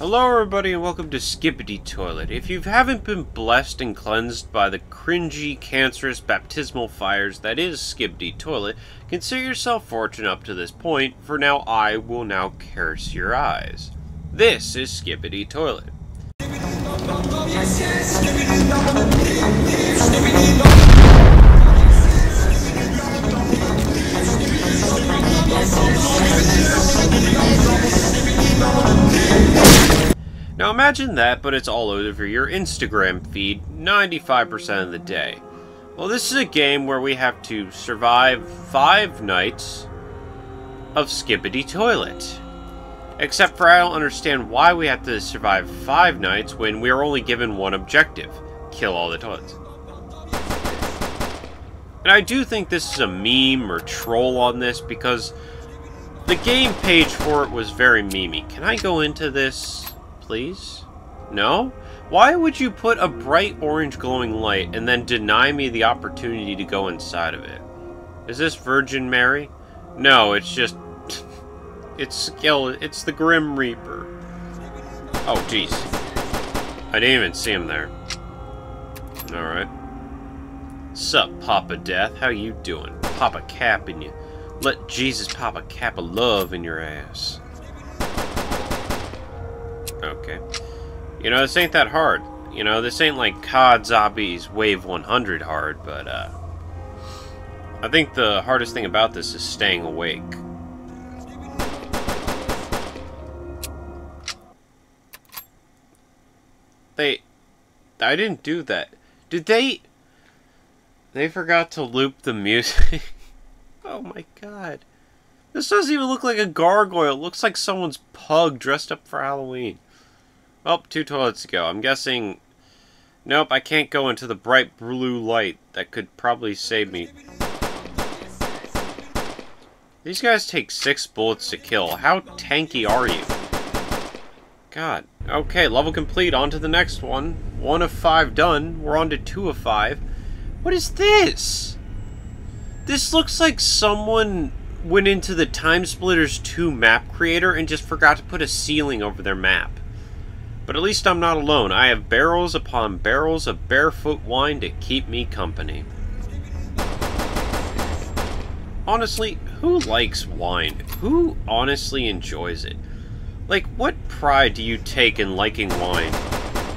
Hello everybody and welcome to Skibidi Toilet. If you haven't been blessed and cleansed by the cringy, cancerous, baptismal fires that is Skibidi Toilet, consider yourself fortunate up to this point, for now I will now curse your eyes. This is Skibidi Toilet. Imagine that, but it's all over your Instagram feed 95% of the day. Well, this is a game where we have to survive five nights of Skibidi Toilet. Except for I don't understand why we have to survive five nights when we are only given one objective. Kill all the toilets. And I do think this is a meme or troll on this because the game page for it was very memey. Can I go into this? Please? No? Why would you put a bright orange glowing light and then deny me the opportunity to go inside of it? Is this Virgin Mary? No, it's just... It's skill. It's the Grim Reaper. Oh, jeez. I didn't even see him there. Alright. Sup, Papa Death? How you doing? Papa a cap in you. Let Jesus pop a cap of love in your ass. Okay. You know, this ain't that hard. You know, this ain't like COD Zombies Wave 100 hard, but, uh... I think the hardest thing about this is staying awake. They... I didn't do that. Did they... They forgot to loop the music? oh my god. This doesn't even look like a gargoyle. It looks like someone's pug dressed up for Halloween. Oh, two toilets to go. I'm guessing... Nope, I can't go into the bright blue light. That could probably save me. These guys take six bullets to kill. How tanky are you? God. Okay, level complete. On to the next one. One of five done. We're on to two of five. What is this? This looks like someone went into the TimeSplitters 2 map creator and just forgot to put a ceiling over their map. But at least I'm not alone. I have barrels upon barrels of barefoot wine to keep me company. Honestly, who likes wine? Who honestly enjoys it? Like, what pride do you take in liking wine?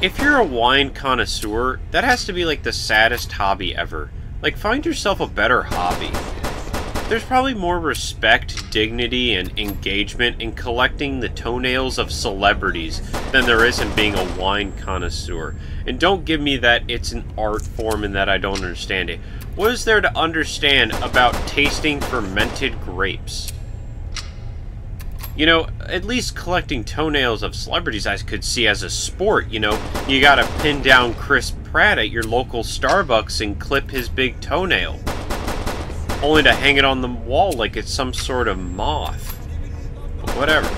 If you're a wine connoisseur, that has to be like the saddest hobby ever. Like, find yourself a better hobby. There's probably more respect, dignity, and engagement in collecting the toenails of celebrities than there is in being a wine connoisseur. And don't give me that it's an art form and that I don't understand it. What is there to understand about tasting fermented grapes? You know, at least collecting toenails of celebrities I could see as a sport, you know. You gotta pin down Chris Pratt at your local Starbucks and clip his big toenail only to hang it on the wall like it's some sort of moth. But whatever.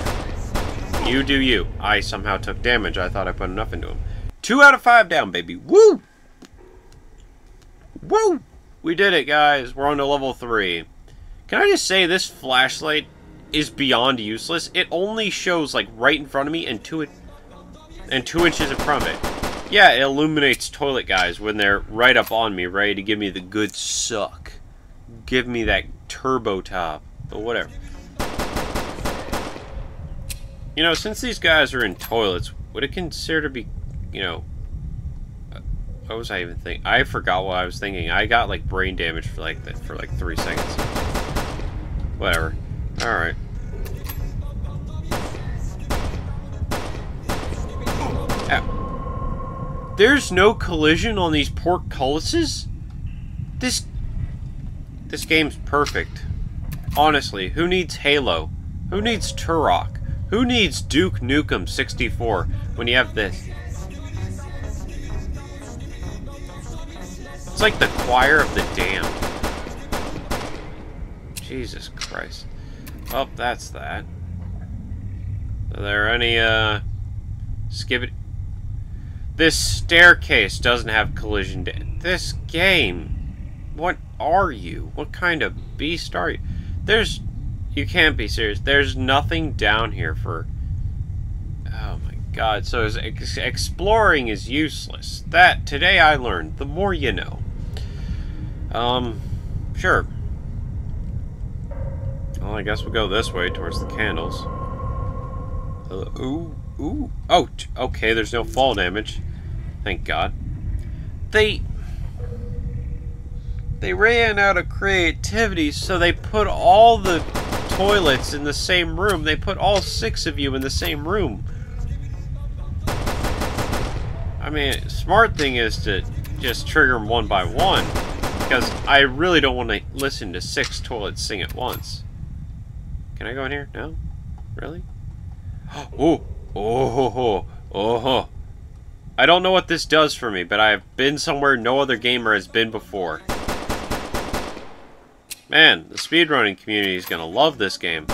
You do you. I somehow took damage. I thought I put enough into him. Two out of five down, baby. Woo! Woo! We did it, guys. We're on to level three. Can I just say this flashlight is beyond useless? It only shows, like, right in front of me and two, and two inches in front of it. Yeah, it illuminates toilet guys when they're right up on me, ready to give me the good suck give me that turbo top. But whatever. You know, since these guys are in toilets, would it consider to be, you know, uh, what was I even thinking? I forgot what I was thinking. I got like brain damage for like that for like three seconds. Whatever. All right. There's no collision on these portcullises? This this game's perfect. Honestly, who needs Halo? Who needs Turok? Who needs Duke Nukem 64 when you have this? It's like the choir of the damned. Jesus Christ. Oh, that's that. Are there any, uh... Skip. This staircase doesn't have collision. This game what are you? What kind of beast are you? There's... You can't be serious. There's nothing down here for... Oh my god, so ex exploring is useless. That, today I learned. The more you know. Um, sure. Well, I guess we'll go this way, towards the candles. Uh, ooh, ooh. Oh, okay, there's no fall damage. Thank God. They... They ran out of creativity, so they put all the toilets in the same room. They put all six of you in the same room. I mean, smart thing is to just trigger them one by one, because I really don't want to listen to six toilets sing at once. Can I go in here? No? Really? Oh, oh, oh, oh. I don't know what this does for me, but I have been somewhere no other gamer has been before. Man, the speedrunning community is going to love this game.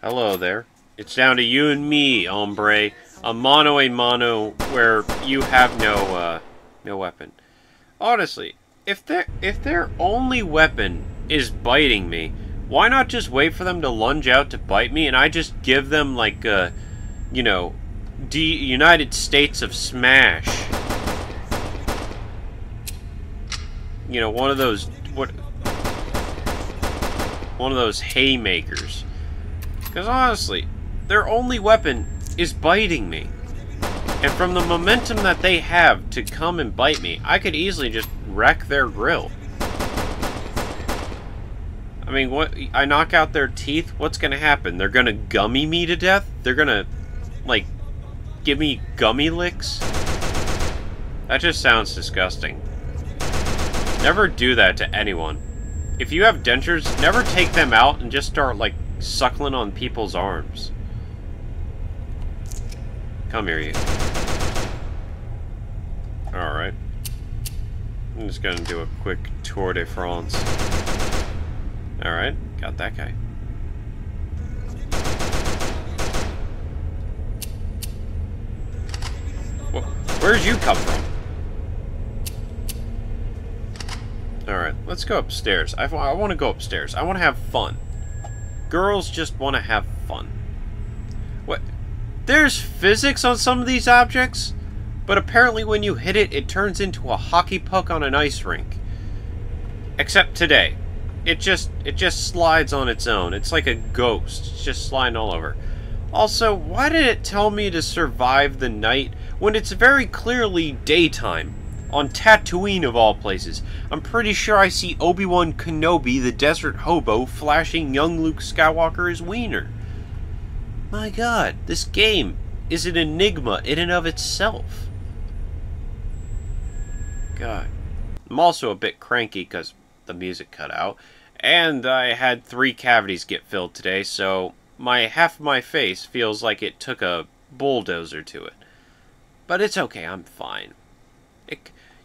Hello there. It's down to you and me, hombre. A mano a mano where you have no, uh, no weapon. Honestly, if their if their only weapon is biting me, why not just wait for them to lunge out to bite me and I just give them like a, you know, D United States of Smash you know, one of those what one of those haymakers. Because honestly, their only weapon is biting me. And from the momentum that they have to come and bite me, I could easily just wreck their grill. I mean, what? I knock out their teeth, what's gonna happen? They're gonna gummy me to death? They're gonna, like, give me gummy licks? That just sounds disgusting. Never do that to anyone. If you have dentures, never take them out and just start, like, suckling on people's arms. Come here, you. Alright. I'm just gonna do a quick tour de France. Alright, got that guy. Where'd you come from? Alright, let's go upstairs. I, I want to go upstairs. I want to have fun. Girls just want to have fun. What? There's physics on some of these objects? But apparently when you hit it, it turns into a hockey puck on an ice rink. Except today. It just, it just slides on its own. It's like a ghost. It's just sliding all over. Also, why did it tell me to survive the night when it's very clearly daytime? On Tatooine of all places. I'm pretty sure I see Obi-Wan Kenobi, the desert hobo, flashing young Luke Skywalker his wiener. My god, this game is an enigma in and of itself. God. I'm also a bit cranky because the music cut out, and I had three cavities get filled today, so my half my face feels like it took a bulldozer to it. But it's okay, I'm fine.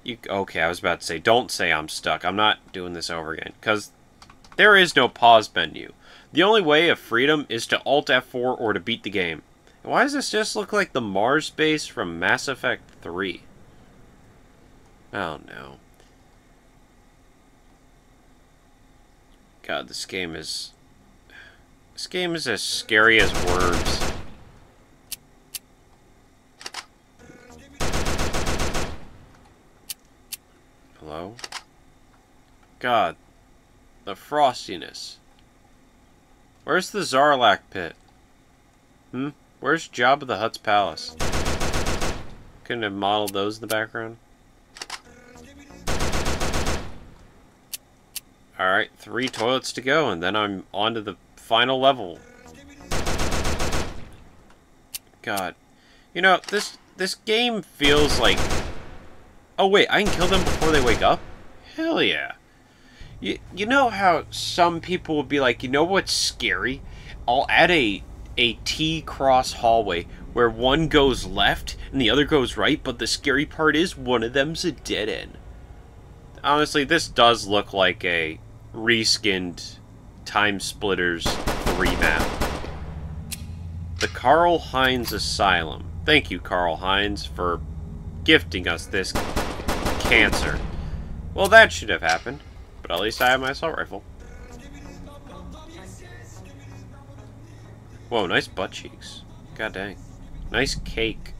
You, okay, I was about to say, don't say I'm stuck. I'm not doing this over again. Because there is no pause menu. The only way of freedom is to Alt F4 or to beat the game. Why does this just look like the Mars base from Mass Effect 3? Oh no. God, this game is... This game is as scary as words. Hello? God. The frostiness. Where's the Sarlacc pit? Hmm? Where's Jabba the Hutt's palace? Couldn't have modeled those in the background? Alright, three toilets to go, and then I'm on to the final level. God. You know, this this game feels like Oh, wait, I can kill them before they wake up? Hell yeah. You, you know how some people would be like, you know what's scary? I'll add a, a T-cross hallway where one goes left and the other goes right, but the scary part is one of them's a dead end. Honestly, this does look like a reskinned TimeSplitters 3 map. The Carl Heinz Asylum. Thank you, Carl Heinz, for gifting us this cancer. Well, that should have happened. But at least I have my assault rifle. Whoa, nice butt cheeks. God dang. Nice cake.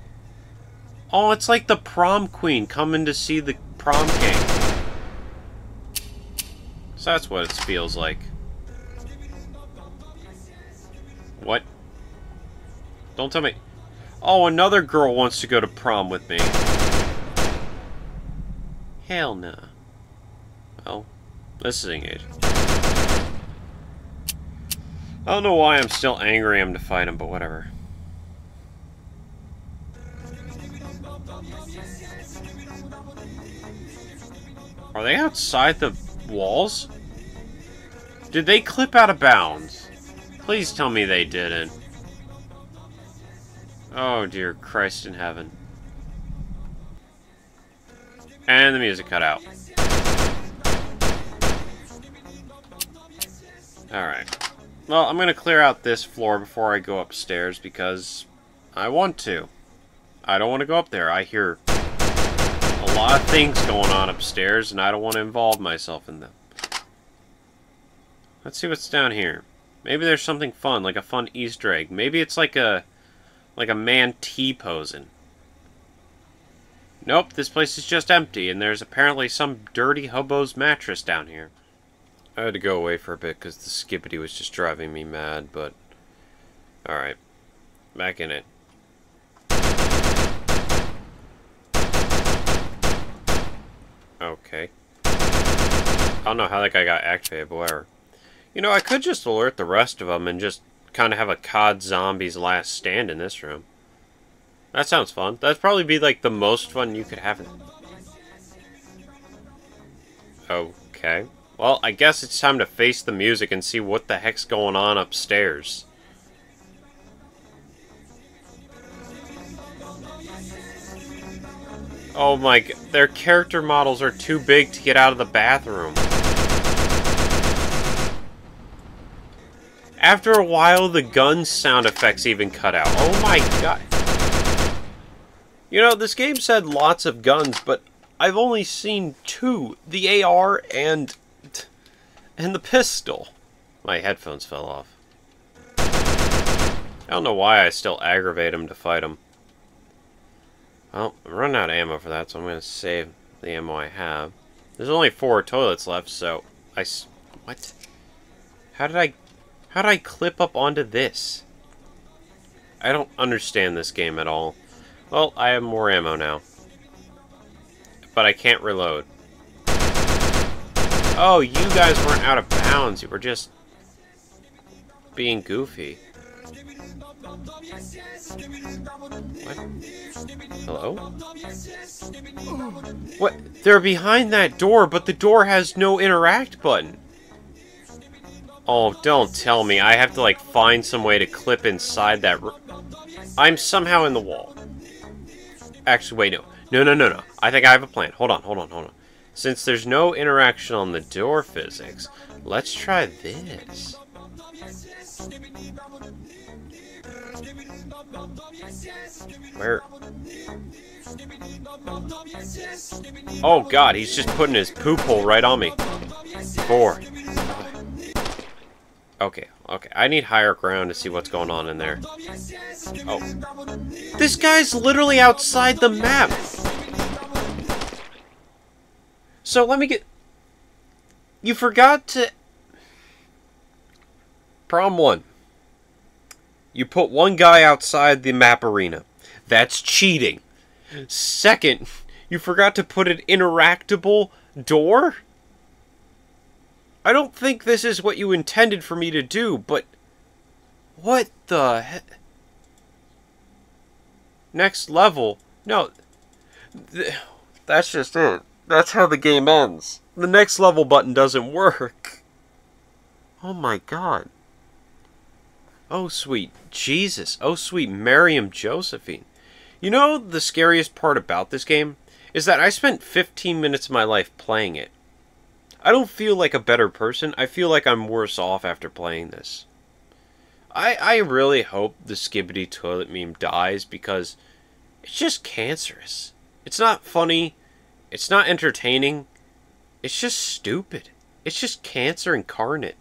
Oh, it's like the prom queen coming to see the prom king. So that's what it feels like. What? Don't tell me. Oh, another girl wants to go to prom with me. Hell no. Nah. Well, is engaged. I don't know why I'm still angry I'm to fight him, but whatever. Are they outside the walls? Did they clip out of bounds? Please tell me they didn't. Oh dear Christ in heaven. And the music cut out. Alright. Well, I'm to clear out this floor before I go upstairs because I want to. I don't want to go up there. I hear a lot of things going on upstairs and I don't want to involve myself in them. Let's see what's down here. Maybe there's something fun, like a fun Easter egg. Maybe it's like a like a man T-posing. Nope, this place is just empty, and there's apparently some dirty hobo's mattress down here. I had to go away for a bit because the skippity was just driving me mad, but... Alright. Back in it. Okay. I don't know how that guy got activated, but whatever. You know, I could just alert the rest of them and just kind of have a COD Zombies last stand in this room. That sounds fun. That'd probably be like the most fun you could have. Okay. Well, I guess it's time to face the music and see what the heck's going on upstairs. Oh my their character models are too big to get out of the bathroom. After a while, the gun sound effects even cut out. Oh my god. You know, this game said lots of guns, but I've only seen two. The AR and... and the pistol. My headphones fell off. I don't know why I still aggravate him to fight him. Well, I'm running out of ammo for that, so I'm going to save the ammo I have. There's only four toilets left, so I... What? How did I how did I clip up onto this? I don't understand this game at all. Well, I have more ammo now. But I can't reload. Oh, you guys weren't out of bounds. You were just being goofy. What? Hello? What? They're behind that door, but the door has no interact button. Oh, don't tell me. I have to, like, find some way to clip inside that... I'm somehow in the wall. Actually, wait, no. No, no, no, no. I think I have a plan. Hold on, hold on, hold on. Since there's no interaction on the door physics, let's try this. Where? Oh god, he's just putting his poop hole right on me. Four. Okay, okay. I need higher ground to see what's going on in there. Oh. This guy's literally outside the map! So let me get... You forgot to... Problem one. You put one guy outside the map arena. That's cheating. Second, you forgot to put an interactable door? I don't think this is what you intended for me to do, but... What the heck? Next level? No. Th that's just it. That's how the game ends. The next level button doesn't work. Oh my god. Oh sweet Jesus. Oh sweet Miriam Josephine. You know the scariest part about this game? Is that I spent 15 minutes of my life playing it. I don't feel like a better person. I feel like I'm worse off after playing this. I I really hope the Skibidi toilet meme dies because it's just cancerous. It's not funny. It's not entertaining. It's just stupid. It's just cancer incarnate.